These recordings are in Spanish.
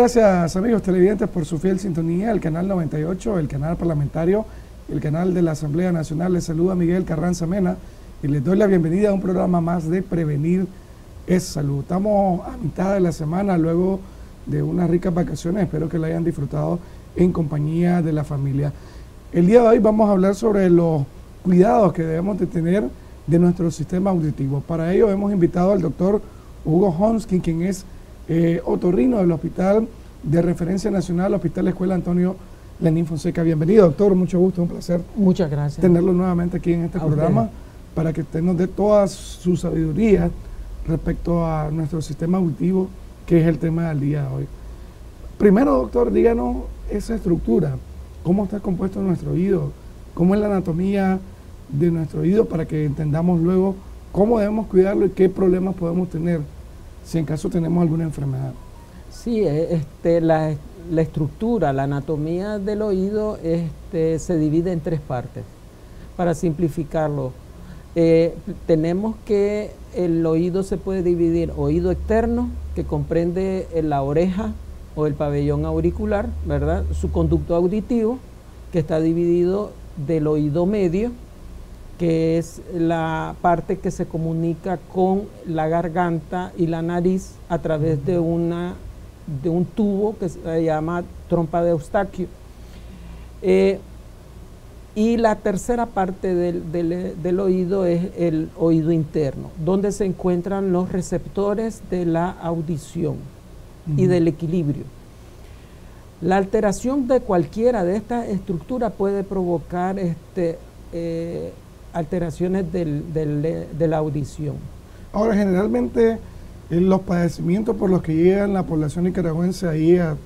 Gracias amigos televidentes por su fiel sintonía, el canal 98, el canal parlamentario, el canal de la Asamblea Nacional. Les saluda Miguel Carranza Mena y les doy la bienvenida a un programa más de Prevenir es Salud. Estamos a mitad de la semana, luego de unas ricas vacaciones, espero que la hayan disfrutado en compañía de la familia. El día de hoy vamos a hablar sobre los cuidados que debemos de tener de nuestro sistema auditivo. Para ello hemos invitado al doctor Hugo Honskin, quien es eh, otorrino del Hospital de Referencia Nacional, Hospital Escuela Antonio Lenín Fonseca. Bienvenido, doctor, mucho gusto, un placer. Muchas gracias. Tenerlo nuevamente aquí en este programa para que usted nos dé toda su sabiduría respecto a nuestro sistema auditivo, que es el tema del día de hoy. Primero, doctor, díganos esa estructura, cómo está compuesto nuestro oído, cómo es la anatomía de nuestro oído para que entendamos luego cómo debemos cuidarlo y qué problemas podemos tener si en caso tenemos alguna enfermedad. Sí, eh, este, la, estructura, la anatomía del oído este, se divide en tres partes. Para simplificarlo, eh, tenemos que el oído se puede dividir oído externo, que comprende la oreja o el pabellón auricular, ¿verdad? Su conducto auditivo, que está dividido del oído medio, que es la parte que se comunica con la garganta y la nariz a través de, una, de un tubo que se llama trompa de Eustaquio. Eh, y la tercera parte del, oído es el oído interno, donde se encuentran los receptores de la audición y del equilibrio. La alteración de cualquiera de estas estructuras puede provocar este, eh, alteraciones de la audición. Ahora, generalmente los padecimientos por los que llegan la población nicaragüense ahí a,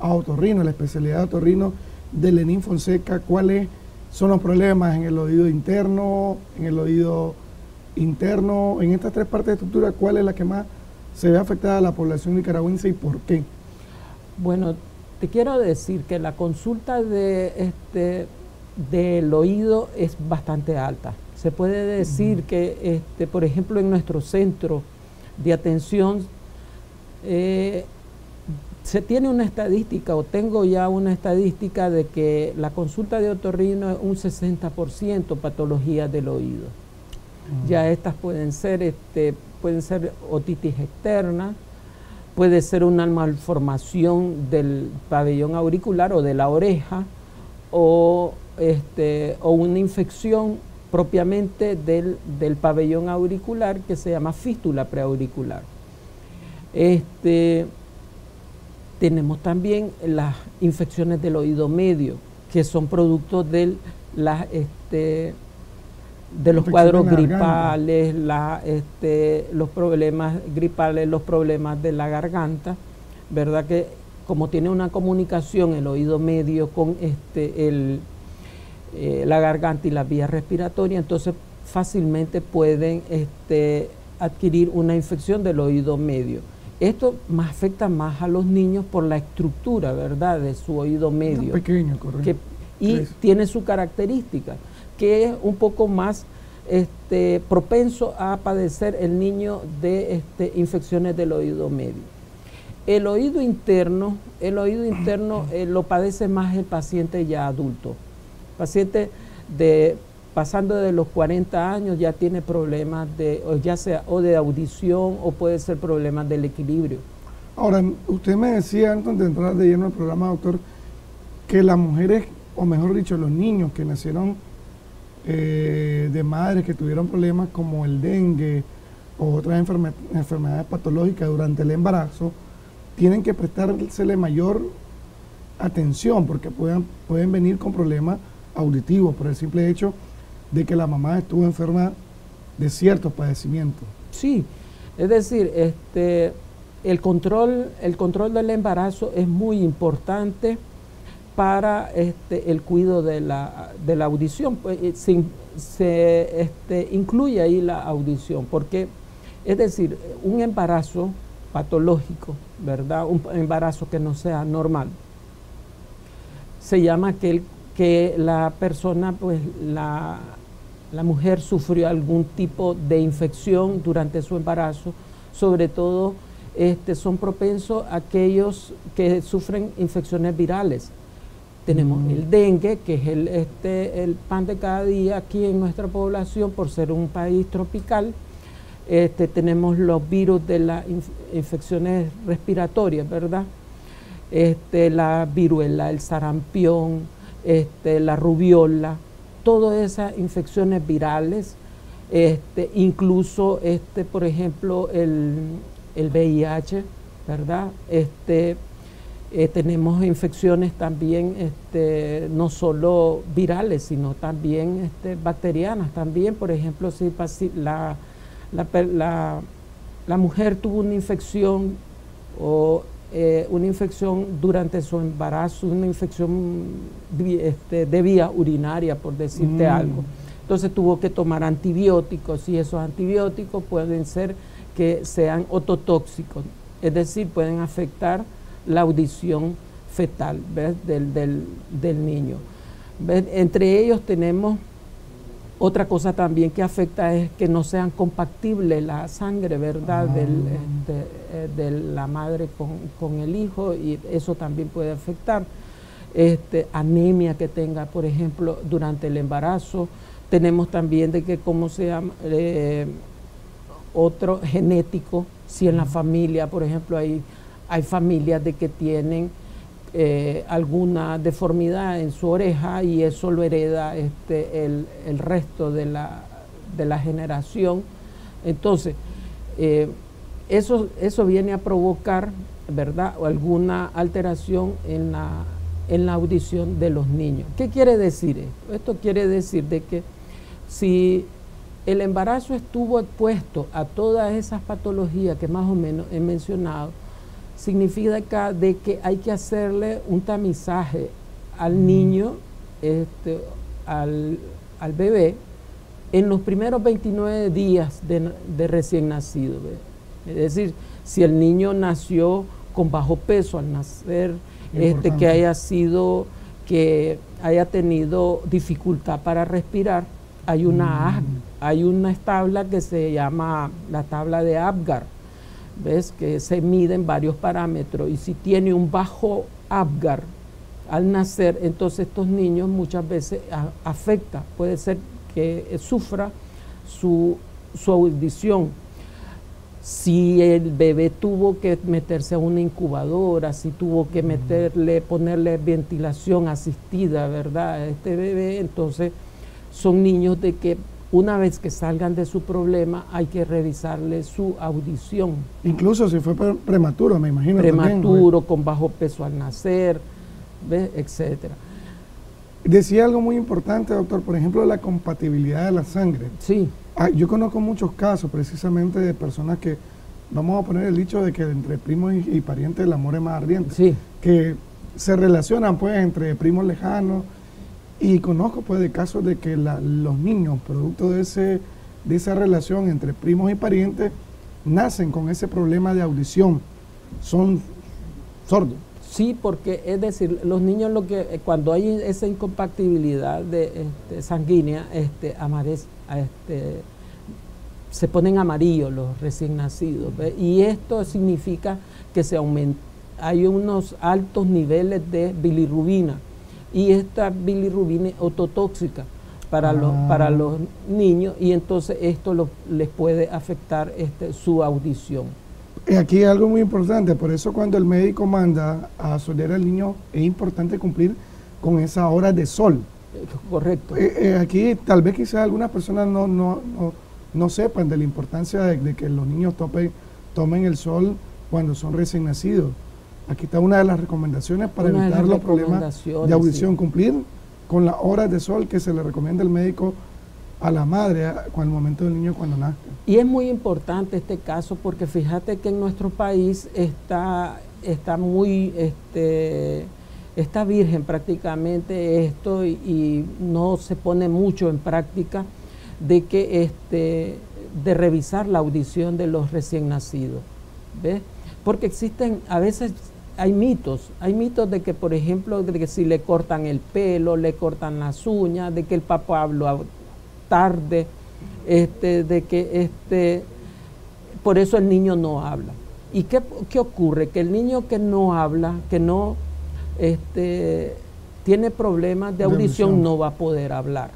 a otorrino, la especialidad de otorrino de Lenín Fonseca, ¿cuál es? son los problemas en el oído interno, en el oído interno, en estas tres partes de estructura, ¿cuál es la que más se ve afectada a la población nicaragüense y por qué? Bueno, te quiero decir que la consulta de este del oído es bastante alta. Se puede decir que, este, por ejemplo, en nuestro centro de atención eh, se tiene una estadística o tengo ya una estadística de que la consulta de otorrino es un 60% patologías del oído. Ya estas pueden ser, este, pueden ser otitis externa, puede ser una malformación del pabellón auricular o de la oreja, o, este, o una infección propiamente del, del, pabellón auricular que se llama fístula preauricular. Este, tenemos también las infecciones del oído medio, que son productos del, este, de los cuadros gripales, este, los problemas gripales, los problemas de la garganta, ¿verdad? Que como tiene una comunicación el oído medio con este, el, eh, la garganta y la vía respiratoria, entonces fácilmente pueden este, adquirir una infección del oído medio. Esto más afecta más a los niños por la estructura, ¿verdad?, de su oído medio. pequeño, correcto. y tiene su característica, que es un poco más este, propenso a padecer el niño de este, infecciones del oído medio. El oído interno, el oído interno eh, lo padece más el paciente ya adulto. Paciente de pasando de los 40 años ya tiene problemas de, ya sea o de audición o puede ser problemas del equilibrio. Ahora, usted me decía antes de entrar de lleno al programa, doctor, que las mujeres, o mejor dicho, los niños que nacieron eh, de madres que tuvieron problemas como el dengue o otras enfermedades patológicas durante el embarazo, tienen que prestársele mayor atención porque pueden, pueden venir con problemas auditivos por el simple hecho de que la mamá estuvo enferma de ciertos padecimientos. Sí, es decir, este, el, control, el control del embarazo es muy importante para este, el cuidado de la, de la audición. Pues, eh, se, este, incluye ahí la audición, porque es decir, un embarazo patológico, ¿verdad? Un embarazo que no sea normal, se llama aquel que la persona, pues la la mujer sufrió algún tipo de infección durante su embarazo, sobre todo este, son propensos aquellos que sufren infecciones virales. Tenemos mm. el dengue, que es el, este, el pan de cada día aquí en nuestra población por ser un país tropical. Este, tenemos los virus de las infecciones respiratorias, ¿verdad? Este, la viruela, el sarampión, este, la rubiola, todas esas infecciones virales, este, incluso, este, por ejemplo, el, el VIH, ¿verdad? Este, eh, tenemos infecciones también, este, no solo virales, sino también este, bacterianas. También, por ejemplo, si la, la, la, mujer tuvo una infección o eh, una infección durante su embarazo, una infección este, de vía urinaria, por decirte mm. algo. Entonces tuvo que tomar antibióticos y esos antibióticos pueden ser que sean ototóxicos, es decir, pueden afectar la audición fetal Del, niño. Entre ellos tenemos otra cosa también que afecta es que no sean compatibles la sangre, ¿verdad? Ah. Este, eh, de la madre con, el hijo y eso también puede afectar. Este, anemia que tenga, por ejemplo, durante el embarazo. Tenemos también de que, ¿cómo se llama? Eh, otro genético, si en la familia, por ejemplo, hay, hay familias de que tienen eh, alguna deformidad en su oreja y eso lo hereda este, el, resto de la, de la, generación. Entonces, eh, eso, eso viene a provocar, ¿verdad?, alguna alteración en la, en la audición de los niños. ¿Qué quiere decir esto? Esto quiere decir de que si el embarazo estuvo expuesto a todas esas patologías que más o menos he mencionado, significa de que hay que hacerle un tamizaje al mm. niño, este, al, bebé, en los primeros 29 días de, recién nacido. Es decir, si el niño nació con bajo peso al nacer, este, que haya sido, que haya tenido dificultad para respirar, hay una, mm. hay una tabla que se llama la tabla de Apgar, ¿ves? Que se miden varios parámetros y si tiene un bajo Apgar al nacer, entonces estos niños muchas veces afecta, puede ser que sufra su, su audición. Si el bebé tuvo que meterse a una incubadora, si tuvo que meterle, ponerle ventilación asistida, ¿verdad? A este bebé, entonces son niños de que una vez que salgan de su problema hay que revisarle su audición. Incluso si fue prematuro, me imagino. Prematuro, con bajo peso al nacer, etcétera. Decía algo muy importante, doctor, por ejemplo, la compatibilidad de la sangre. Sí. Ah, yo conozco muchos casos precisamente de personas que, vamos a poner el dicho de que entre primos y, y parientes el amor es más ardiente. Sí. Que se relacionan pues entre primos lejanos, y conozco pues de casos de que los niños, producto de, ese, de esa relación entre primos y parientes, nacen con ese problema de audición, son sordos. Sí, porque es decir, los niños lo que eh, cuando hay esa incompatibilidad de, este, sanguínea, este, este, se ponen amarillos los recién nacidos. Y esto significa que se aumenta, hay unos altos niveles de bilirrubina y esta bilirrubina es ototóxica para, los, ah. para los niños y entonces esto les puede afectar este, su audición. Aquí hay algo muy importante, por eso cuando el médico manda a solear al niño es importante cumplir con esa hora de sol. Correcto. Eh, eh, aquí tal vez quizás algunas personas no, no, no, sepan de la importancia de, que los niños tomen el sol cuando son recién nacidos. Aquí está una de las recomendaciones para evitar los problemas de audición. Cumplir con las horas de sol que se le recomienda el médico a la madre con el momento del niño cuando nazca. Y es muy importante este caso porque fíjate que en nuestro país está, está muy, este, está virgen prácticamente esto y, no se pone mucho en práctica de que este, de revisar la audición de los recién nacidos. ¿Ves? Porque existen, a veces hay mitos, hay mitos de que, por ejemplo, de que si le cortan el pelo, le cortan las uñas, de que el papá habla tarde, este, de que este, por eso el niño no habla. ¿Y qué, qué, ocurre? Que el niño que no habla, que no este, tiene problemas de audición, no va a poder hablar.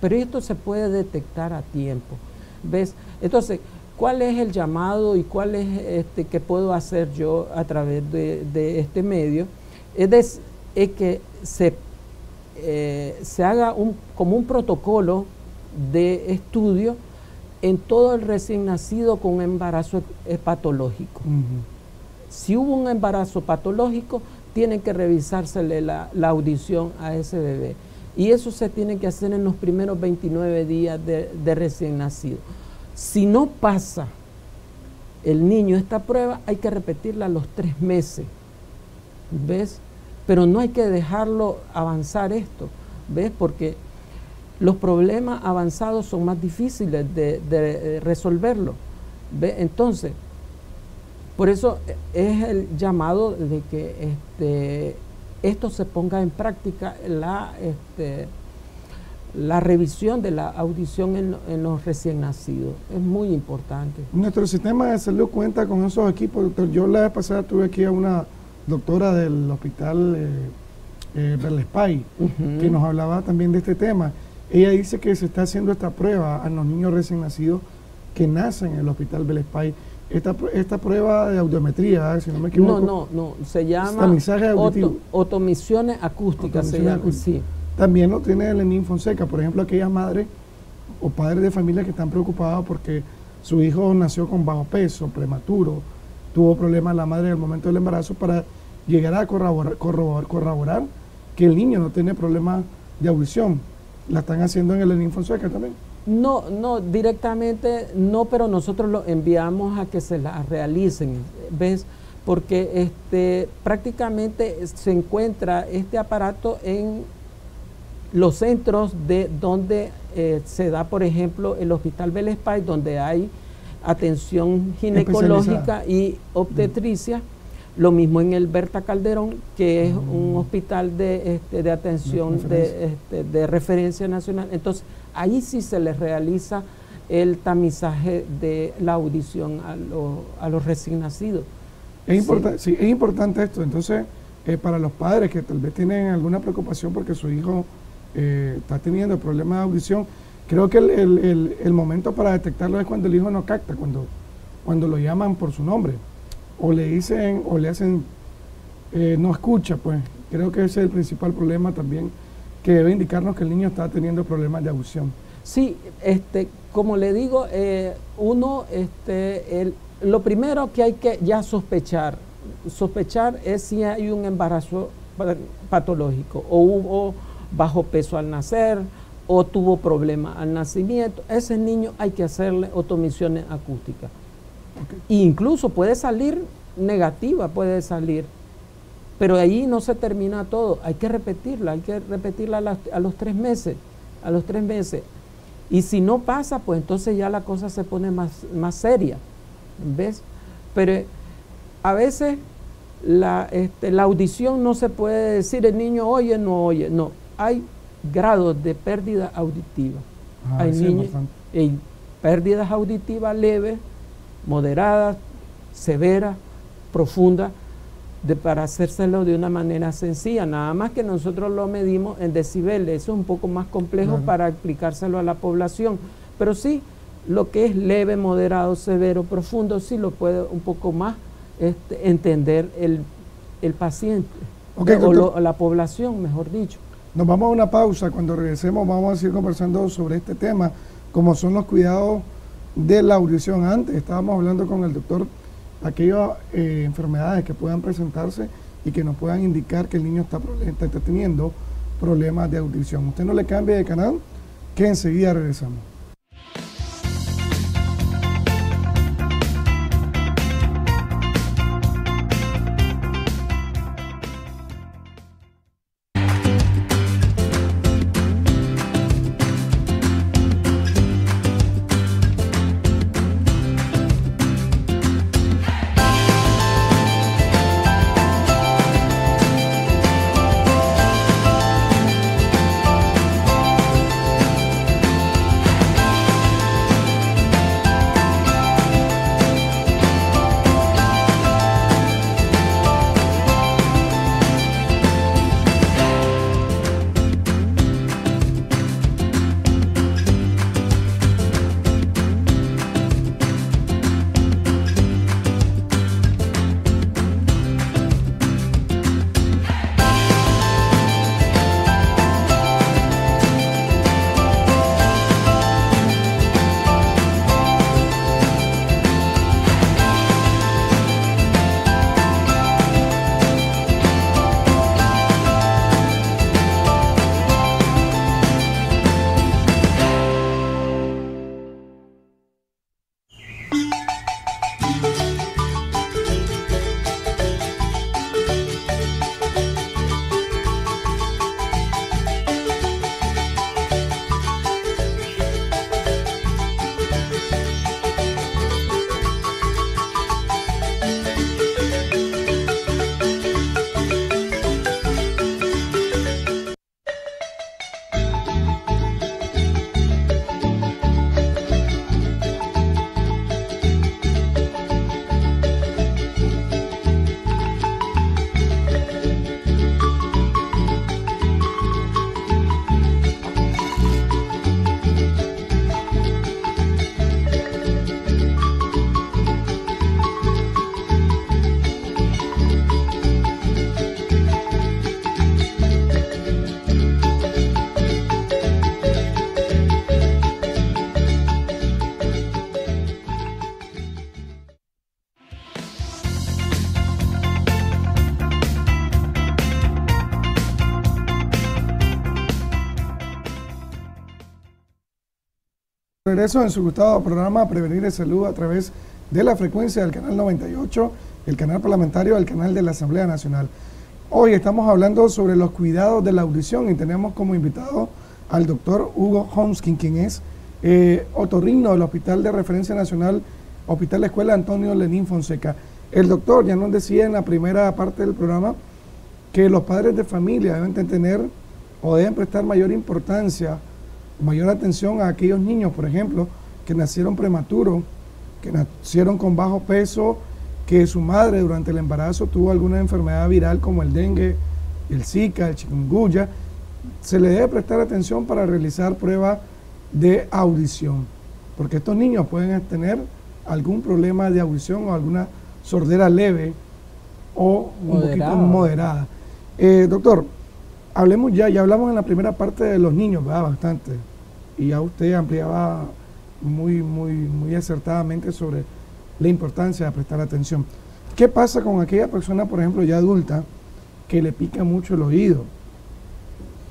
Pero esto se puede detectar a tiempo. ¿Ves? Entonces, ¿cuál es el llamado y cuál es este que puedo hacer yo a través de, este medio? Es, es que se, eh, se haga un, como un protocolo de estudio en todo el recién nacido con embarazo patológico. Si hubo un embarazo patológico, tienen que revisársele la, audición a ese bebé. Y eso se tiene que hacer en los primeros 29 días de, recién nacido. Si no pasa el niño esta prueba, hay que repetirla a los tres meses. ¿Ves? Pero no hay que dejarlo avanzar esto. ¿Ves? Porque los problemas avanzados son más difíciles de, de resolverlo. ¿Ves? Entonces, por eso es el llamado de que este, esto se ponga en práctica, la, este, la revisión de la audición en, los recién nacidos. Es muy importante. Nuestro sistema de salud cuenta con esos equipos, doctor. Yo la vez pasada tuve aquí a una doctora del hospital eh, eh que nos hablaba también de este tema. Ella dice que se está haciendo esta prueba a los niños recién nacidos que nacen en el hospital Belespay esta, esta prueba de audiometría, si no me equivoco. No, no, no, se llama otomisiones acústicas. Sí. También lo tiene Lenín Fonseca, por ejemplo, aquellas madres o padres de familia que están preocupados porque su hijo nació con bajo peso, prematuro, tuvo problemas la madre en el momento del embarazo para llegar a corroborar, corroborar, corroborar que el niño no tiene problemas de audición. La están haciendo en el Lenín Fonseca también. No, no, directamente no, pero nosotros lo enviamos a que se la realicen, ¿ves? Porque este, prácticamente se encuentra este aparato en los centros de donde eh, se da, por ejemplo, el Hospital Belespay, donde hay atención ginecológica y obstetricia. Lo mismo en el Berta Calderón, que es un mm. hospital de, este, de atención de, este, de referencia nacional. Entonces, ahí sí se les realiza el tamizaje de la audición a, los recién nacidos. Es, sí. es importante esto. Entonces, eh, para los padres que tal vez tienen alguna preocupación porque su hijo eh, está teniendo problemas de audición, creo que el, momento para detectarlo es cuando el hijo no capta, cuando, cuando lo llaman por su nombre, o le dicen, o le hacen, eh, no escucha, pues creo que ese es el principal problema también que debe indicarnos que el niño está teniendo problemas de audición. Sí, este, como le digo, eh, uno, este, lo primero que hay que ya sospechar, sospechar es si hay un embarazo patológico o hubo bajo peso al nacer o tuvo problemas al nacimiento. Ese niño hay que hacerle otomisiones acústicas. incluso puede salir negativa, puede salir pero ahí no se termina todo, hay que repetirla, hay que repetirla a, los tres meses, a los tres meses. Y si no pasa, pues entonces ya la cosa se pone más, más seria, ¿ves? Pero a veces la, este, la audición no se puede decir el niño oye, no oye, no, hay grados de pérdida auditiva. Ah, hay niños, hay pérdidas auditivas leves, moderadas, severas, profundas, de, para hacérselo de una manera sencilla, nada más que nosotros lo medimos en decibeles, eso es un poco más complejo para explicárselo a la población, pero sí, lo que es leve, moderado, severo, profundo, sí lo puede un poco más este, entender el, paciente, o, la población, mejor dicho. Nos vamos a una pausa, cuando regresemos vamos a seguir conversando sobre este tema, como son los cuidados de la audición. Antes estábamos hablando con el doctor aquellas eh, enfermedades que puedan presentarse y que nos puedan indicar que el niño está, está teniendo problemas de audición. Usted no le cambie de canal, que enseguida regresamos. Regreso en su gustado programa Prevenir el Salud a través de la frecuencia del canal 98, el canal parlamentario del canal de la Asamblea Nacional. Hoy estamos hablando sobre los cuidados de la audición y tenemos como invitado al doctor Hugo Homskin, quien es eh, otorrino del Hospital de Referencia Nacional, Hospital Escuela Antonio Lenín Fonseca. El doctor ya nos decía en la primera parte del programa que los padres de familia deben tener o deben prestar mayor importancia mayor atención a aquellos niños, por ejemplo, que nacieron prematuros, que nacieron con bajo peso, que su madre durante el embarazo tuvo alguna enfermedad viral como el dengue, el zika, el chikungunya, se le debe prestar atención para realizar pruebas de audición, porque estos niños pueden tener algún problema de audición o alguna sordera leve o un poquito moderada. Eh, doctor, hablemos ya, ya hablamos en la primera parte de los niños, ¿verdad? Bastante y ya usted ampliaba muy, muy, muy acertadamente sobre la importancia de prestar atención. ¿Qué pasa con aquella persona, por ejemplo, ya adulta, que le pica mucho el oído?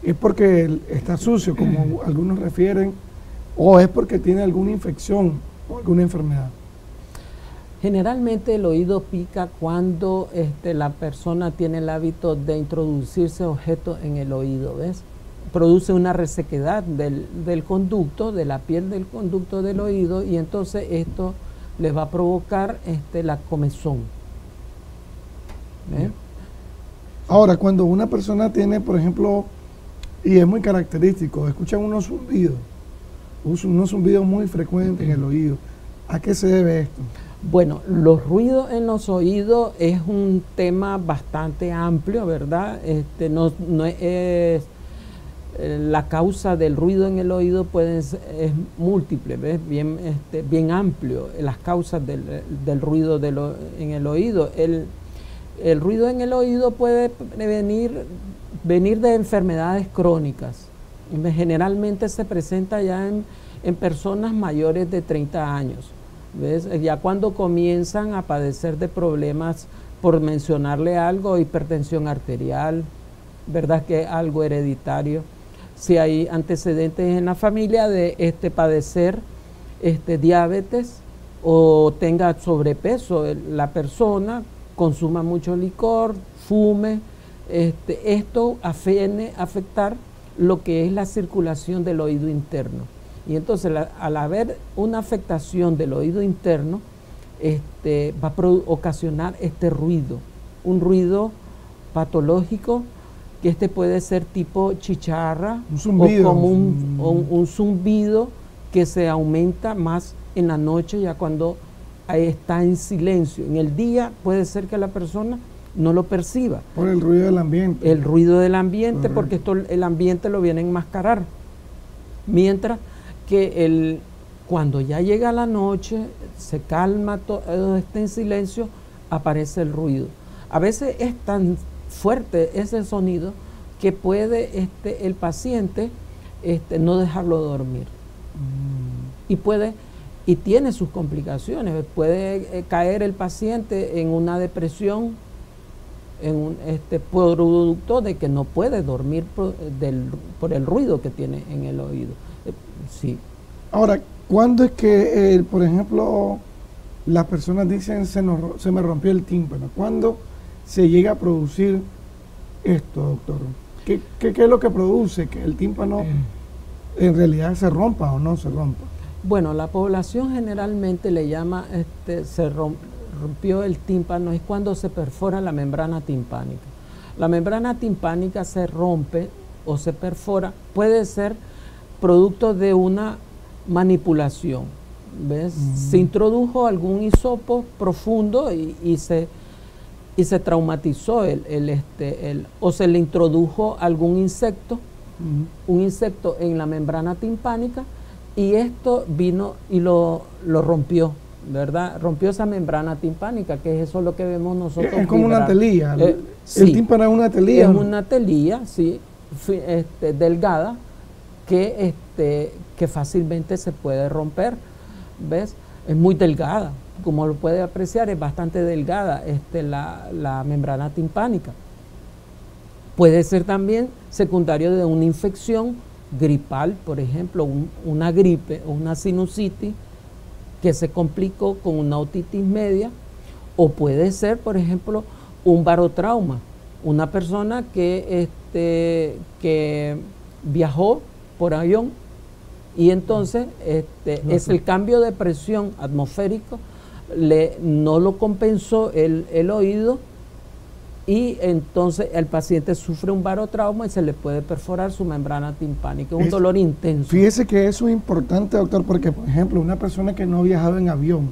¿Es porque está sucio, como algunos refieren, o es porque tiene alguna infección o alguna enfermedad? Generalmente el oído pica cuando este, la persona tiene el hábito de introducirse objetos en el oído, ¿ves? produce una resequedad del, conducto, de la piel del conducto del oído, y entonces esto les va a provocar este, la comezón. ¿Eh? Ahora, cuando una persona tiene, por ejemplo, y es muy característico, escuchan unos zumbidos, unos zumbidos muy frecuentes en el oído, ¿a qué se debe esto? Bueno, los ruidos en los oídos es un tema bastante amplio, ¿verdad? Este, no, no es la causa del ruido en el oído puede es múltiple, ¿ves? Bien, este, bien amplio, las causas del, ruido en el oído. El, ruido en el oído puede venir, venir de enfermedades crónicas. Generalmente se presenta ya en, en personas mayores de 30 años. Ya cuando comienzan a padecer de problemas, por mencionarle algo, hipertensión arterial, ¿verdad? Que algo hereditario si hay antecedentes en la familia de este padecer este, diabetes o tenga sobrepeso la persona, consuma mucho licor, fume, este, esto afene, afectar lo que es la circulación del oído interno. Y entonces al haber una afectación del oído interno, este, va a ocasionar este ruido, un ruido patológico que este puede ser tipo chicharra o como un, zumbido que se aumenta más en la noche ya cuando está en silencio. En el día puede ser que la persona no lo perciba. Por el ruido del ambiente. El ruido del ambiente, porque esto el ambiente lo viene a enmascarar. Mientras que el, cuando ya llega la noche, se calma, todo está en silencio, aparece el ruido. A veces es tan fuerte ese sonido que puede este, el paciente este, no dejarlo dormir. Y puede, y tiene sus complicaciones. Puede eh, caer el paciente en una depresión, en un este, producto de que no puede dormir por, el ruido que tiene en el oído. Eh, sí. Ahora, ¿cuándo es que, eh, por ejemplo, las personas dicen se, se me rompió el tímpano? ¿Cuándo se llega a producir esto, doctor? ¿Qué, es lo que produce que el tímpano en realidad se rompa o no se rompa? Bueno, la población generalmente le llama, este, se rompió el tímpano, es cuando se perfora la membrana timpánica. La membrana timpánica se rompe o se perfora, puede ser producto de una manipulación. ¿Ves? Se introdujo algún hisopo profundo y se y se traumatizó el, el, este, el, o se le introdujo algún insecto, un insecto en la membrana timpánica y esto vino y lo, lo rompió, ¿verdad? Rompió esa membrana timpánica, que es eso lo que vemos nosotros. Es como una telilla. Eh, el tímpano es una telilla. Es una telilla, sí, este, delgada, que, este, que fácilmente se puede romper, ¿ves? Es muy delgada como lo puede apreciar, es bastante delgada este, la, membrana timpánica. Puede ser también secundario de una infección gripal, por ejemplo, una gripe o una sinusitis que se complicó con una otitis media, o puede ser, por ejemplo, un barotrauma, una persona que, este, que viajó por avión. Y entonces este, es el cambio de presión atmosférico, le, no lo compensó el, el oído y entonces el paciente sufre un barotrauma y se le puede perforar su membrana timpánica, un dolor intenso. Fíjese que eso es importante, doctor, porque por ejemplo, una persona que no ha viajado en avión,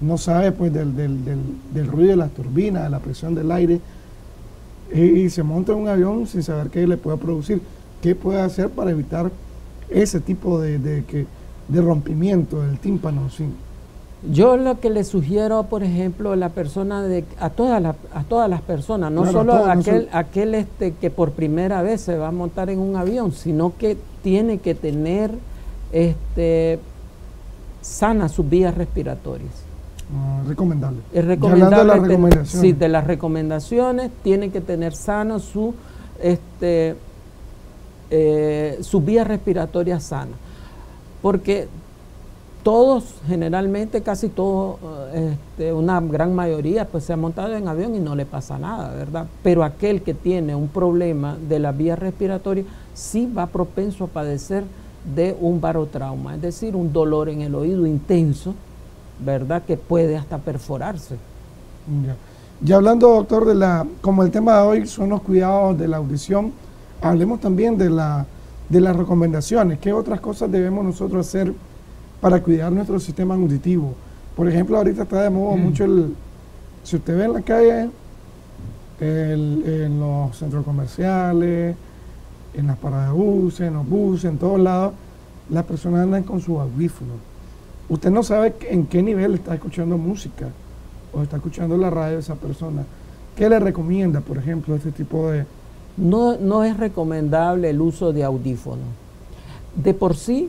no sabe pues del, del, ruido de las turbinas, de la presión del aire, y, se monta en un avión sin saber qué le puede producir, qué puede hacer para evitar ese tipo de, de, de rompimiento del tímpano. Sin, yo lo que le sugiero, por ejemplo, la persona de, a, todas las, a todas las personas, no solo a aquel, aquel este, que por primera vez se va a montar en un avión, sino que tiene que tener este, sanas sus vías respiratorias. Ah, recomendable. Es recomendable. De las recomendaciones. Sí, de las recomendaciones, tiene que tener sano su, este, eh, sus vías respiratorias sanas. Porque todos, generalmente, casi todos, este, una gran mayoría, pues se ha montado en avión y no le pasa nada, ¿verdad? Pero aquel que tiene un problema de la vía respiratoria sí va propenso a padecer de un barotrauma, es decir, un dolor en el oído intenso, ¿verdad? Que puede hasta perforarse. Ya. ya hablando, doctor, de la, como el tema de hoy son los cuidados de la audición, hablemos también de, la, de las recomendaciones. ¿Qué otras cosas debemos nosotros hacer? para cuidar nuestro sistema auditivo. Por ejemplo, ahorita está de moda mm. mucho el, si usted ve en la calle, en los centros comerciales, en las paradas de buses, en los buses, en todos lados, las personas andan con sus audífonos. Usted no sabe en qué nivel está escuchando música o está escuchando la radio esa persona. ¿Qué le recomienda, por ejemplo, este tipo de... No, no es recomendable el uso de audífonos. De por sí,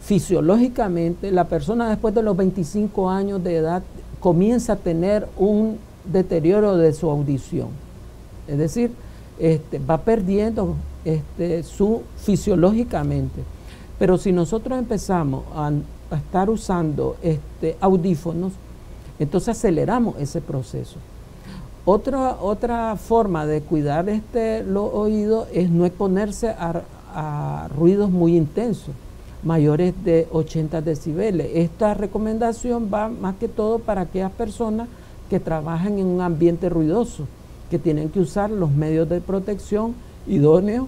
fisiológicamente la persona después de los 25 años de edad comienza a tener un deterioro de su audición. Es decir, este, va perdiendo este, su fisiológicamente. Pero si nosotros empezamos a, estar usando este, audífonos, entonces aceleramos ese proceso. Otra, otra forma de cuidar este, los oídos es no exponerse a ruidos muy intensos mayores de 80 decibeles. Esta recomendación va más que todo para aquellas personas que trabajan en un ambiente ruidoso, que tienen que usar los medios de protección idóneos,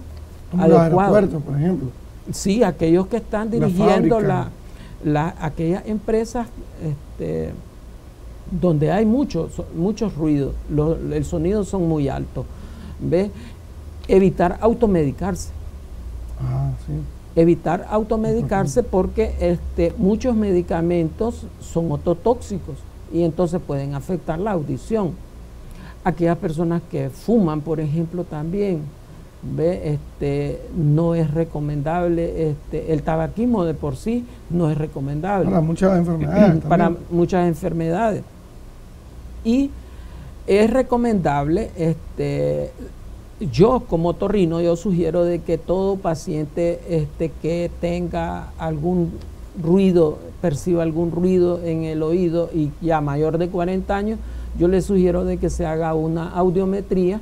adecuados. por ejemplo. Sí, aquellos que están dirigiendo la, la, aquellas empresas este, donde hay mucho, muchos ruidos, el sonido son muy altos. ¿Ve? Evitar automedicarse. Ah, sí evitar automedicarse porque este, muchos medicamentos son ototóxicos y entonces pueden afectar la audición. Aquellas personas que fuman, por ejemplo, también, ¿ve? Este, no es recomendable, este, el tabaquismo de por sí no es recomendable. Para muchas enfermedades. Para muchas enfermedades. Y es recomendable este, yo como torrino, yo sugiero de que todo paciente este, que tenga algún ruido, perciba algún ruido en el oído y ya mayor de 40 años, yo le sugiero de que se haga una audiometría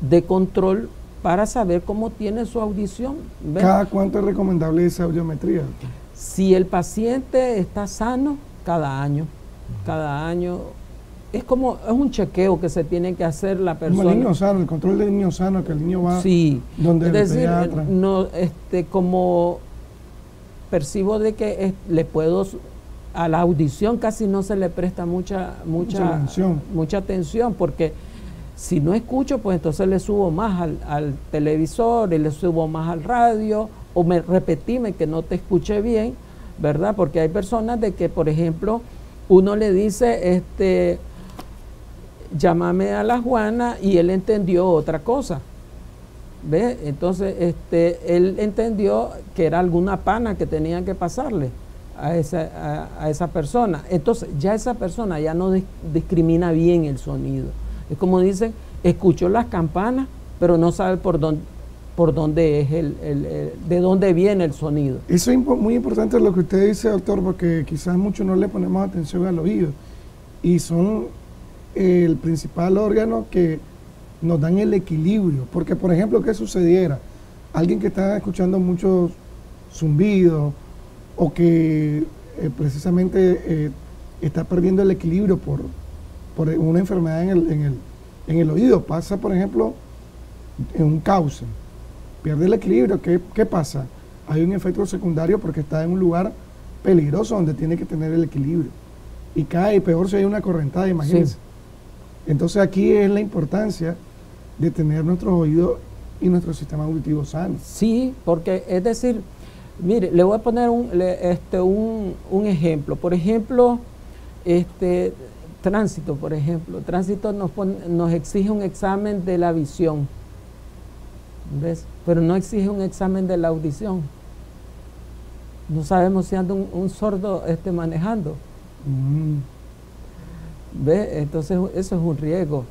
de control para saber cómo tiene su audición. ¿Cada cuánto es recomendable esa audiometría? Si el paciente está sano, cada año. Cada año es como, es un chequeo que se tiene que hacer la persona. Como el niño sano, el control del niño sano, que el niño va sí, donde es decir, no, este, como percibo de que le puedo, a la audición casi no se le presta mucha, mucha, atención. mucha atención, porque si no escucho, pues entonces le subo más al, al televisor y le subo más al radio, o me repetime que no te escuché bien, ¿verdad? Porque hay personas de que, por ejemplo, uno le dice, este, llámame a la Juana y él entendió otra cosa. ¿Ve? Entonces, este, él entendió que era alguna pana que tenía que pasarle a esa, a, esa persona. Entonces, ya esa persona ya no discrimina bien el sonido. Es como dicen, escuchó las campanas, pero no sabe por dónde, por dónde es el, de dónde viene el sonido. Eso es muy importante lo que usted dice, doctor, porque quizás muchos no le ponemos atención al oído y son el principal órgano que nos dan el equilibrio. Porque, por ejemplo, ¿qué sucediera? Alguien que está escuchando muchos zumbidos o que eh, precisamente eh, está perdiendo el equilibrio por, por una enfermedad en el, en, el, en el oído. Pasa, por ejemplo, en un cauce. Pierde el equilibrio. ¿Qué, ¿Qué pasa? Hay un efecto secundario porque está en un lugar peligroso donde tiene que tener el equilibrio. Y cae, peor si hay una correntada, imagínense. Entonces aquí es la importancia de tener nuestros oídos y nuestro sistema auditivo sano. Sí, porque es decir, mire, le voy a poner un, este, un, ejemplo. Por ejemplo, este, tránsito, por ejemplo. Tránsito nos, nos exige un examen de la visión, ¿ves? Pero no exige un examen de la audición. No sabemos si anda un, sordo este, manejando. Mm. ¿Ve? Entonces eso es un riesgo.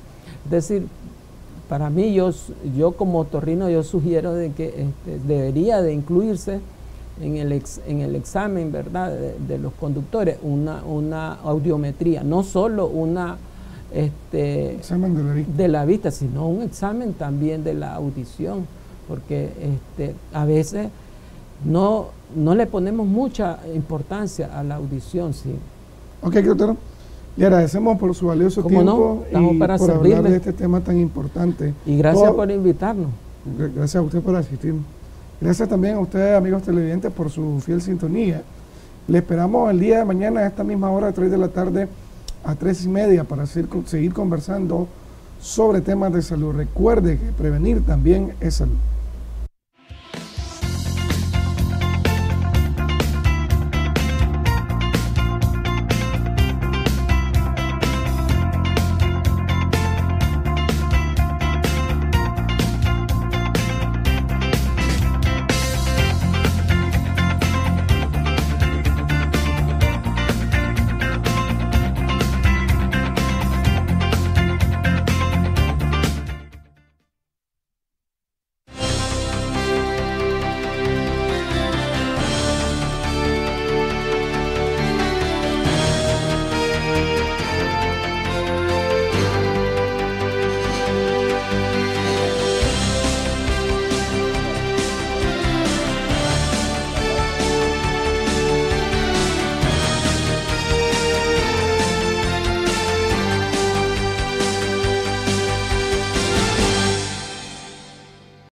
Es decir, para mí, yo, yo como torrino, yo sugiero de que este, debería de incluirse en el, en el examen, ¿verdad?, de, los conductores, una, una, audiometría, no solo una... Este, examen de la, vista. de la vista, sino un examen también de la audición, porque este, a veces no, no le ponemos mucha importancia a la audición. ¿sí? Ok, doctor. Le agradecemos por su valioso tiempo y para por hablar de este tema tan importante. Y gracias por invitarnos. Gracias a usted por asistir. Gracias también a ustedes, amigos televidentes, por su fiel sintonía. Le esperamos el día de mañana a esta misma hora, a 3 de la tarde, a 3 y media, para seguir conversando sobre temas de salud. Recuerde que prevenir también es salud.